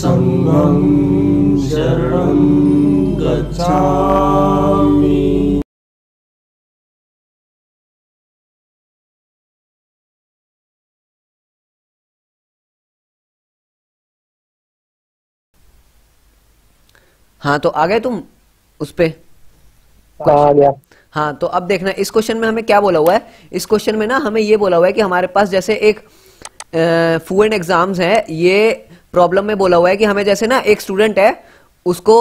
संघं शरणं गच्छामि। हाँ तो आ गए तुम उस पे? हाँ आ गया। हाँ तो अब देखना इस क्वेश्चन में हमें क्या बोला हुआ है? इस क्वेश्चन में ना हमें ये बोला हुआ है कि हमारे पास जैसे एक फ़ूड एग्ज़ाम्स है ये प्रॉब्लम में बोला हुआ है कि हमें जैसे ना एक स्टूडेंट है उसको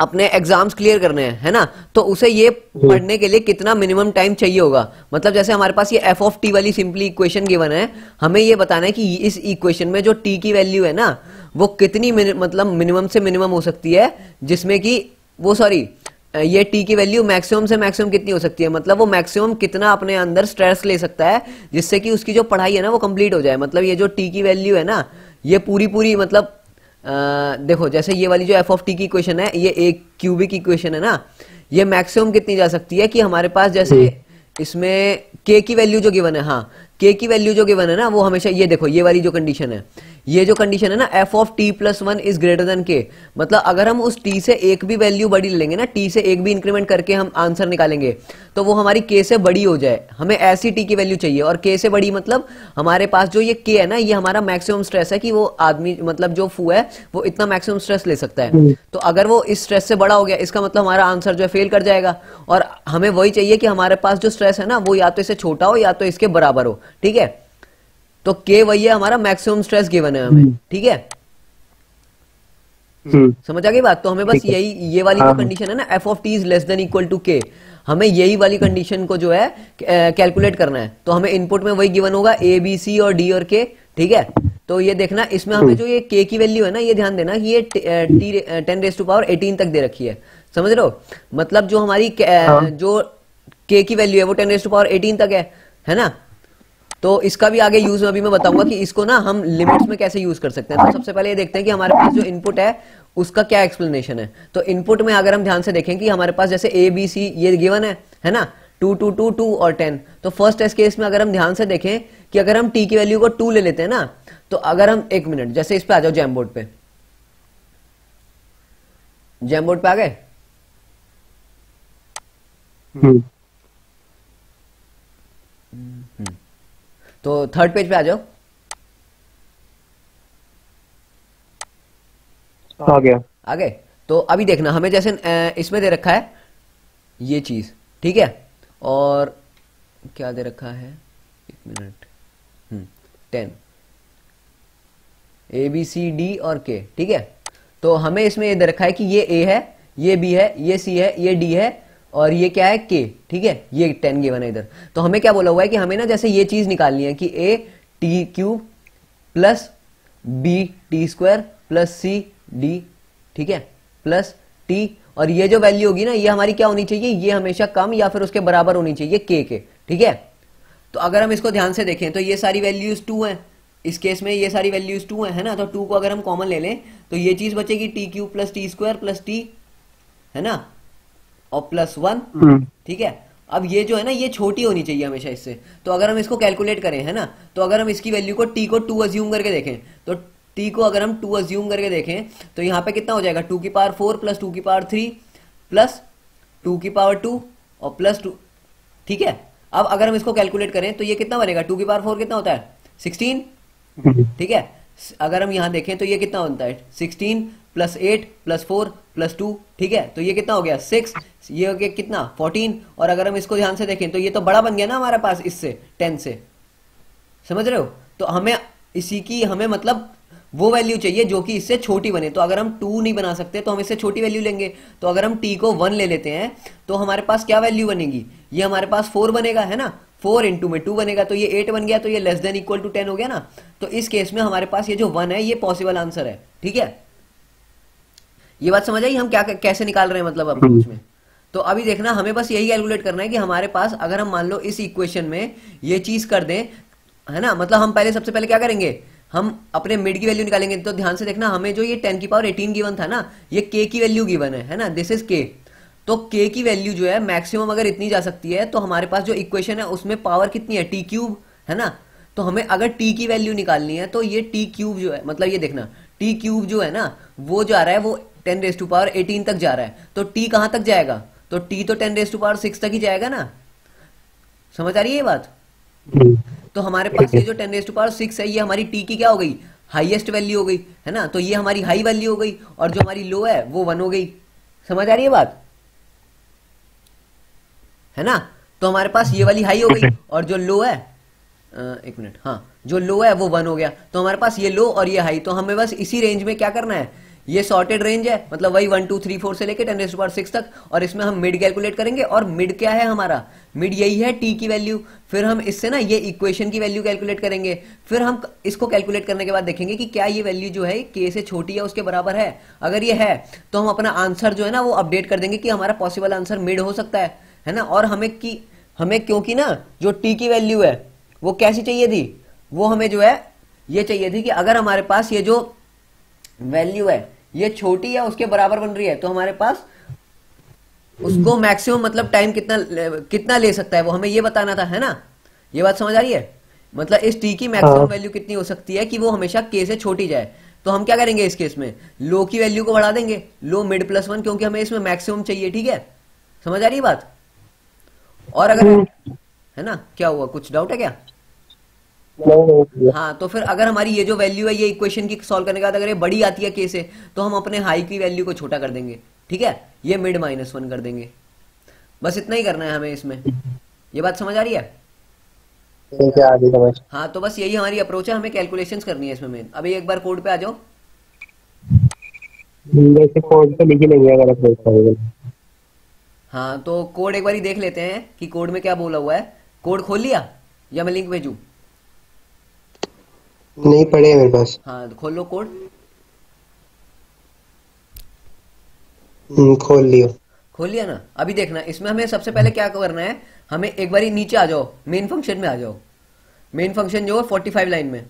अपने एग्ज़ाम्स क्लियर करने हैं है ना? तो उसे ये पढ़ने के लिए कितना मिनिमम टाइम चाहिए होगा? मतलब जैसे हमारे पास ये एफ़ ऑफ़ टी वाली सिंपली इक्वेशन गिवन है हमें ये बताना है कि इस इक्वेशन में जो टी की वैल्यू है ना वो कितनी मिनि, मतलब मिनिमम से मिनिमम हो सकती है जिसमें कि वो सॉरी ये टी की वैल्यू मैक्सिमम से मैक्सिमम कितनी हो सकती है? मतलब वो मैक्सिमम कितना अपने अंदर स्ट्रेस ले सकता है जिससे कि उसकी जो पढ़ाई है ना वो कंप्लीट हो जाए। मतलब ये जो टी की वैल्यू है ना ये पूरी पूरी मतलब आ, देखो जैसे ये वाली जो एफ़ ऑफ़ टी की इक्वेशन है ये एक क्यूबिक इक्वेशन है ना ये मैक्सिमम कितनी जा सकती है कि हमारे पास जैसे इसमें के की वैल्यू जो गिवन है हाँ के की वैल्यू जो गिवन है ना वो हमेशा ये देखो ये वाली जो कंडीशन है ये जो कंडीशन है ना F of T plus one is greater than K मतलब अगर हम उस टी से एक भी वैल्यू बड़ी ले लेंगे ना टी से एक भी इंक्रीमेंट करके हम आंसर निकालेंगे तो वो हमारी के से बड़ी हो जाए। हमें ऐसी टी की वैल्यू चाहिए और के से बड़ी मतलब हमारे पास जो ये के है ना ये हमारा मैक्सिमम स्ट्रेस है कि वो आदमी मतलब जो फू है वो इतना मैक्सिमम स्ट्रेस ले सकता है। तो अगर वो इस स्ट्रेस से बड़ा हो गया इसका मतलब हमारा आंसर जो है फेल कर जाएगा और हमें वही चाहिए कि हमारे पास जो स्ट्रेस है ना वो या तो इससे छोटा हो या तो इसके बराबर हो। ठीक है? तो के वही है हमारा मैक्सिमम स्ट्रेस गिवन है हमें ठीक है? समझ आ गई बात? तो हमें बस यही ये वाली जो कंडीशन है। ना F of T is less than equal to K हमें यही वाली कंडीशन को जो है कैलकुलेट करना है। तो हमें इनपुट में वही गिवन होगा ए बी सी और डी और के ठीक है? तो ये देखना इसमें हमें जो ये के की वैल्यू है ना ये ध्यान देना कि ये T ten raise to power eighteen तक दे रखी है। समझ रहे हो? मतलब जो हमारी जो के की वैल्यू है वो ten raise to power eighteen तक है है ना? तो इसका भी आगे यूज़ अभी मैं बताऊँगा कि इसको ना हम लिमिट्स में कैसे यूज़ कर सकते हैं। तो सबसे पहले ये देखते हैं कि हमारे पास जो इनपुट है, उसका क्या एक्सप्लेनेशन है। तो इनपुट में अगर हम ध्यान से देखें कि हमारे पास जैसे ए बी सी ये गिवन है है ना? टू टू टू टू और टेन तो फ़र्स्ट टेस्ट केस में अगर हम ध्यान से देखें कि अगर हम टी की वैल्यू को टू ले लेते हैं ना तो अगर हम एक मिनट जैसे इस पे आ जाओ जैम बोर्ड पे। जैम बोर्ड पे आ गए? तो थर्ड पेज पे आ जाओ। आ गया। आ गए तो अभी देखना हमें जैसे इसमें दे रखा है ये चीज़ ठीक है? और क्या दे रखा है? एक minute. Ten A B C D और के ठीक है? तो हमें इसमें ये दे रखा है कि ये ए है ये बी है ये सी है ये डी है और ये क्या है? के ठीक है? ये टेन गिवन है इधर। तो हमें क्या बोला हुआ है कि हमें ना जैसे ये चीज़ निकालनी है कि A T cube plus B T square plus C D ठीक है? प्लस टी और ये जो वैल्यू होगी ना, ये हमारी क्या होनी चाहिए? ये हमेशा कम या फिर उसके बराबर होनी चाहिए के के, ठीक है? तो अगर हम इसको ध्यान से देखें तो ये सारी वैल्यूज़ टू है। इस केस में ये सारी वैल्यूज़ टू है ना? तो टू को अगर हम कॉमन ले लें तो ये चीज़ बचेगी T cube plus T square plus T है ना? और प्लस वन ठीक है? अब ये जो है ना ये छोटी होनी चाहिए हमेशा इससे। तो अगर हम इसको कैलकुलेट करें है ना? तो अगर हम इसकी वैल्यू को टी को टू अज्यूम करके देखें तो टी को अगर हम टू अज्यूम करके देखें तो यहाँ पे कितना हो जाएगा? टू की पावर फोर प्लस टू की पावर थ्री प्लस टू की पावर टू और प्लस टू ठीक है? अब अगर हम इसको कैलकुलेट करें तो ये कितना बनेगा? टू की पावर फोर कितना होता है? सिक्सटीन ठीक है? अगर हम यहाँ देखें तो ये कितना बनता है? Sixteen plus eight plus four plus two ठीक है? तो ये कितना हो गया? सिक्स ये हो गया कितना? फोर्टीन और अगर हम इसको ध्यान से देखें तो ये तो बड़ा बन गया ना हमारे पास इससे टेन से। समझ रहे हो? तो हमें इसी की हमें मतलब वो वैल्यू चाहिए जो कि इससे छोटी बने। तो अगर हम टू नहीं बना सकते तो हम इससे छोटी वैल्यू लेंगे। तो अगर हम टी को वन ले लेते हैं तो हमारे पास क्या वैल्यू बनेगी? ये हमारे पास फोर बनेगा, है ना? फोर इंटू में टू बनेगा तो ये एट बन गया तो ये less than equal to ten हो गया ना। तो इस केस में हमारे पास ये जो वन है ये पॉसिबल आंसर है ठीक है? ये बात समझ आई? हम क्या कैसे निकाल रहे हैं मतलब अप्रोच में? तो अभी देखना हमें बस यही कैलकुलेट करना है कि हमारे पास अगर हम मान लो इस इक्वेशन में ये चीज़ कर दें है ना? मतलब हम पहले सबसे पहले क्या करेंगे? हम अपने मिड की वैल्यू निकालेंगे। तो ध्यान से देखना हमें जो ये टेन की पावर एटीन गिवन था ना ये के की वैल्यू गिवन है है ना? दिस इज़ के तो के की वैल्यू जो है मैक्सिमम अगर इतनी जा सकती है तो हमारे पास जो इक्वेशन है उसमें पावर कितनी है? टी क्यूब है ना? तो हमें अगर टी की वैल्यू निकालनी है तो ये टी क्यूब जो है मतलब ये देखना टी क्यूब जो है ना वो जा रहा है वो ten raise to power eighteen तक जा रहा है। तो टी कहाँ तक जाएगा? तो टी तो ten raise to power six तक ही जाएगा ना? समझ आ रही है ये बात? हम्म, तो हमारे पास ये जो ten raise to power six है ये हमारी टी की क्या हो गई? हाईएस्ट वैल्यू हो गई है ना? तो ये हमारी हाई वैल्यू हो गई और जो हमारी लो है वो वन हो गई। समझ आ रही है बात? है ना? तो हमारे पास ये वाली हाई हो गई और जो लो है एक मिनट हाँ जो लो है वो वन हो गया। तो हमारे पास ये लो और ये हाई तो हमें बस इसी रेंज में क्या करना है? ये सॉर्टेड रेंज है मतलब वही वन टू थ्री फोर से लेके टेन पावर सिक्स तक और इसमें हम मिड कैलकुलेट करेंगे और मिड क्या है हमारा? मिड यही है टी की वैल्यू फिर हम इससे ना ये इक्वेशन की वैल्यू कैलकुलेट करेंगे। फिर हम इसको कैलकुलेट करने के बाद देखेंगे कि क्या ये वैल्यू जो है के से छोटी है उसके बराबर है। अगर ये है तो हम अपना आंसर जो है ना वो अपडेट कर देंगे कि हमारा पॉसिबल आंसर मिड हो सकता है। है ना? और हमें की हमें क्योंकि ना जो टी की वैल्यू है वो कैसी चाहिए थी? वो हमें जो है ये चाहिए थी कि अगर हमारे पास ये जो वैल्यू है ये छोटी है उसके बराबर बन रही है तो हमारे पास उसको मैक्सिमम मतलब टाइम कितना कितना ले सकता है? वो हमें ये बताना था है ना? ये बात समझ आ रही है? मतलब इस टी की मैक्सिमम हाँ। वैल्यू कितनी हो सकती है कि वो हमेशा के से छोटी जाए? तो हम क्या करेंगे इस केस में? लो की वैल्यू को बढ़ा देंगे। लो मिड प्लस वन क्योंकि हमें इसमें मैक्सिमम चाहिए ठीक है? समझ आ रही है बात? और अगर है ना क्या हुआ? कुछ डाउट है क्या? नहीं नहीं। हाँ तो फिर अगर हमारी ये जो वैल्यू है ये इक्वेशन की सॉल्व करने के बाद अगर ये बड़ी आती है के से तो हम अपने हाई की वैल्यू को छोटा कर देंगे ठीक है? ये मिड माइनस वन कर देंगे। बस इतना ही करना है हमें इसमें। ये बात समझ आ रही है? ठीक है हाँ तो बस यही हमारी अप्रोच है हमें कैलकुलेशंस करनी है इसमें मेन अभी एक बार कोड पे आ जाओ। कोड तो लिख ही लेंगे अगर अप्रोच करेंगे हाँ तो कोड एक बार देख लेते हैं कि कोड में क्या बोला हुआ है। कोड खोल लिया? या मैं लिंक भेजू? नहीं पड़े मेरे पास। हाँ तो खोल लो कोड हम्म, खोल लियो। खोल लिया ना? अभी देखना। इसमें हमें सबसे पहले क्या करना है? हमें एक बार नीचे आ जाओ। मेन फ़ंक्शन में आ जाओ। मेन फ़ंक्शन जो है फोर्टी फाइव लाइन में।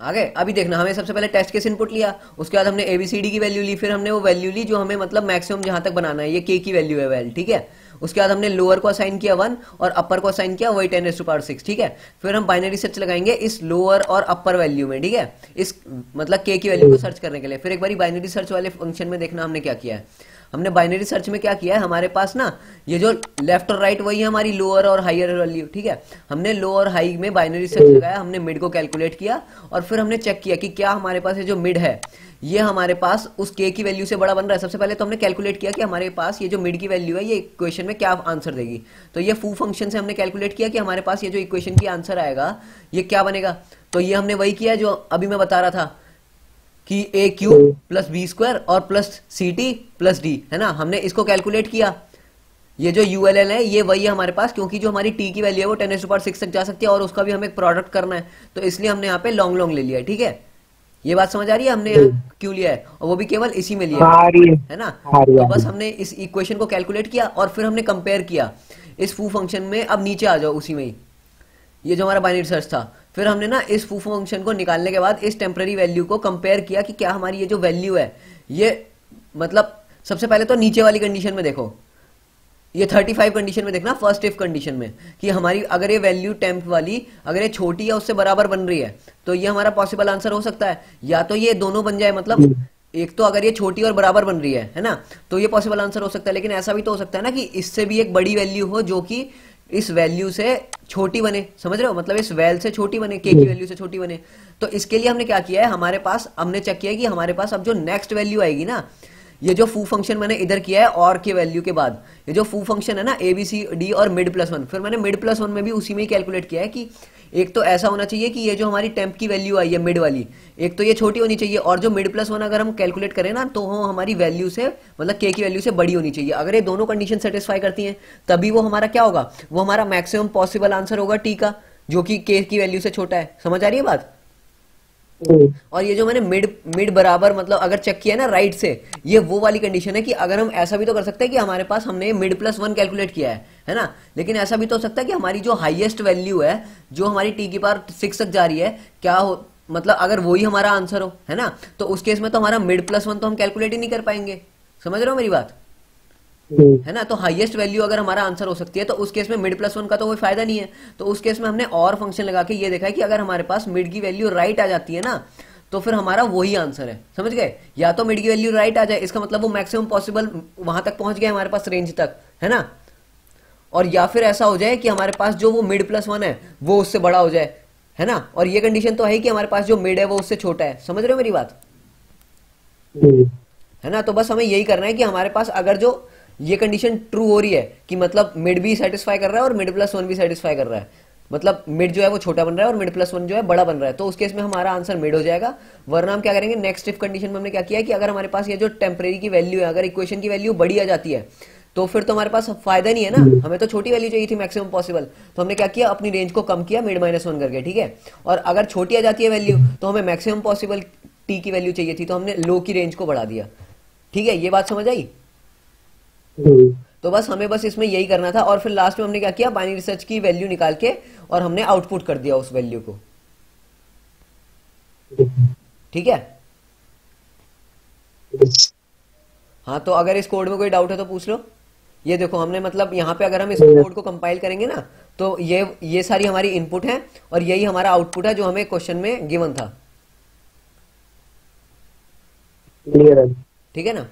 आ गए अभी देखना हमें सबसे पहले टेस्ट केस इनपुट लिया, उसके बाद हमने एबीसीडी की वैल्यू ली, फिर हमने वो वैल्यू ली जो हमें मतलब मैक्सिमम जहाँ तक बनाना है, ये के की वैल्यू है वेल ठीक है? उसके बाद हमने लोअर को असाइन किया वन और अपर को असाइन किया वही ten raise to power six ठीक है? फिर हम बाइनरी सर्च लगाएँगे इस लोअर और अपर वैल्यू में, ठीक है? इस मतलब के की वैल्यू को सर्च करने के लिए। फिर एक बार बाइनरी सर्च वाले फ़ंक्शन में देखना हमने क्या किया है। हमने बाइनरी सर्च में क्या किया है? हमारे पास ना ये जो लेफ़्ट और राइट वही है हमारी लोअर और हाइयर वैल्यू ठीक है? हमने लो और हाई में बाइनरी सर्च लगाया हमने मिड को कैलकुलेट किया और फिर हमने चेक किया कि क्या हमारे पास ये जो मिड है ये हमारे पास उस के की वैल्यू से बड़ा बन रहा है। सबसे पहले तो हमने कैलकुलेट किया कि हमारे पास ये जो मिड की वैल्यू है ये इक्वेशन में क्या आंसर देगी। तो ये फू फ़ंक्शन से हमने कैलकुलेट किया कि हमारे पास ये जो इक्वेशन की आंसर आएगा ये क्या बनेगा? तो ये हमने वही किया जो अभी मैं बता रहा था कि A cube plus B square और plus C T plus D है ना? हमने इसको कैलकुलेट किया। ये जो यू एल एल है ये वही है हमारे पास क्योंकि जो हमारी टी की वैल्यू है वो टेन एस पावर सिक्स तक जा सकती है और उसका भी हमें प्रोडक्ट करना है। तो इसलिए हमने यहाँ पे लॉन्ग लॉन्ग ले लिया है ठीक है? ये बात समझ आ रही है? हमने यहाँ क्यों लिया है और वो भी केवल इसी में लिया है है है। ना? तो बस हमने इस इक्वेशन को कैलकुलेट किया और फिर हमने कंपेयर किया। इस फू फ़ंक्शन में अब नीचे आ जाओ उसी में ही। ये जो हमारा बाइनरी सर्च था फिर हमने ना इस फू फ़ंक्शन को निकालने के बाद इस टेम्पररी वैल्यू को कंपेयर किया कि क्या हमारी ये जो वैल्यू है ये मतलब सबसे पहले तो नीचे वाली कंडीशन में देखो। ये 35 कंडीशन में देखना फ़र्स्ट इफ़ कंडीशन में कि हमारी अगर ये वैल्यू टेम्प वाली अगर ये छोटी है उससे बराबर बन रही है तो ये हमारा पॉसिबल आंसर हो सकता है। या तो ये दोनों बन जाए मतलब एक तो अगर ये छोटी और बराबर बन रही है है ना? तो ये पॉसिबल आंसर हो सकता है लेकिन ऐसा भी तो हो सकता है ना कि इससे भी एक बड़ी वैल्यू हो जो कि इस वैल्यू से छोटी बने समझ रहे हो? मतलब इस वेल से छोटी बने के की वैल्यू से छोटी बने। तो इसके लिए हमने क्या किया है? हमारे पास हमने चेक किया कि हमारे पास अब जो नेक्स्ट वैल्यू आएगी ना ये जो फू फ़ंक्शन मैंने इधर किया है और के वैल्यू के बाद ये जो फू फ़ंक्शन है ना ए बी सी डी और मिड प्लस वन फिर मैंने मिड प्लस वन में भी उसी में ही कैलकुलेट किया है कि एक तो ऐसा होना चाहिए कि ये जो हमारी टेम्प की वैल्यू आई है मिड वाली एक तो ये छोटी होनी चाहिए और जो मिड प्लस वन अगर हम कैलकुलेट करें ना तो वो हमारी वैल्यू से मतलब के की वैल्यू से बड़ी होनी चाहिए। अगर ये दोनों कंडीशन सेटिस्फाई करती हैं तभी वो हमारा क्या होगा? वो हमारा मैक्सिमम पॉसिबल आंसर होगा टी का जो कि के की वैल्यू से छोटा है। समझ आ रही है बात? हम्म, और ये जो मैंने मिड मिड बराबर मतलब अगर चेक किया ना राइट से ये वो वाली कंडीशन है कि अगर हम ऐसा भी तो कर सकते हैं कि हमारे पास हमने मिड प्लस वन कैलकुलेट किया है। है ना? लेकिन ऐसा भी तो हो सकता है कि हमारी जो हाईएस्ट वैल्यू है जो हमारी टी की पावर सिक्स तक जा रही है क्या हो मतलब अगर वही हमारा आंसर हो है ना? तो उस केस में तो हमारा मिड प्लस वन तो हम कैलकुलेट ही नहीं कर पाएँगे। समझ रहे हो मेरी बात? हम्म, है ना? तो हाईएस्ट वैल्यू अगर हमारा आंसर हो सकती है तो उस केस में मिड प्लस वन का तो कोई फ़ायदा नहीं है। तो उस केस में हमने और फ़ंक्शन लगा के ये देखा है कि अगर हमारे पास मिड की वैल्यू राइट आ जाती है ना तो फिर हमारा वही आंसर है। समझ गए? या तो मिड की वैल्यू राइट आ जाए इसका मतलब वो मैक्सिमम पॉसिबल वहाँ तक पहुँच गया हमारे पास रेंज तक है ना? और या फिर ऐसा हो जाए कि हमारे पास जो वो मिड प्लस वन है वो उससे बड़ा हो जाए है ना? और ये कंडीशन तो है कि हमारे पास जो मिड है वो उससे छोटा है। समझ रहे हो मेरी बात? है ना? तो बस हमें यही करना है कि हमारे पास अगर जो ये कंडीशन ट्रू हो रही है कि मतलब मिड भी सेटिस्फाई कर रहा है और मिड प्लस वन भी सेटिस्फाई कर रहा है। मतलब मिड जो है वो छोटा बन रहा है और मिड प्लस वन जो है बड़ा बन रहा है। तो उस केस में हमारा आंसर मिड हो जाएगा। वरना हम क्या करेंगे? नेक्स्ट इफ़ कंडीशन में हमने क्या किया है कि अगर हमारे पास ये जो टेम्परेरी की वैल्यू है अगर इक्वेशन की वैल्यू बड़ी आ जाती है तो फिर तो हमारे पास फ़ायदा नहीं है ना? हमें तो छोटी वैल्यू चाहिए थी मैक्सिमम पॉसिबल तो हमने क्या किया? अपनी रेंज को कम किया मिड माइनस वन करके ठीक है? और अगर छोटी आ जाती है वैल्यू तो हमें मैक्सिमम पॉसिबल टी की वैल्यू चाहिए थी तो हमने लो की रेंज को बढ़ा दिया। ठीक है? ये बात समझ आई? हम्म, तो बस हमें बस इसमें यही करना था और फिर लास्ट में हमने क्या किया? बाइनरी सर्च की वैल्यू निकाल के और हमने आउटपुट कर दिया उस वैल्यू को। ठीक है? हाँ तो अगर इस कोड में कोई डाउट है तो पूछ लो। ये देखो हमने मतलब यहाँ पे अगर हम इस कोड को कंपाइल करेंगे ना तो ये ये सारी हमारी इनपुट है और यही हमारा आउटपुट है जो हमें क्वेश्चन में गिवन था। ठीक है ना?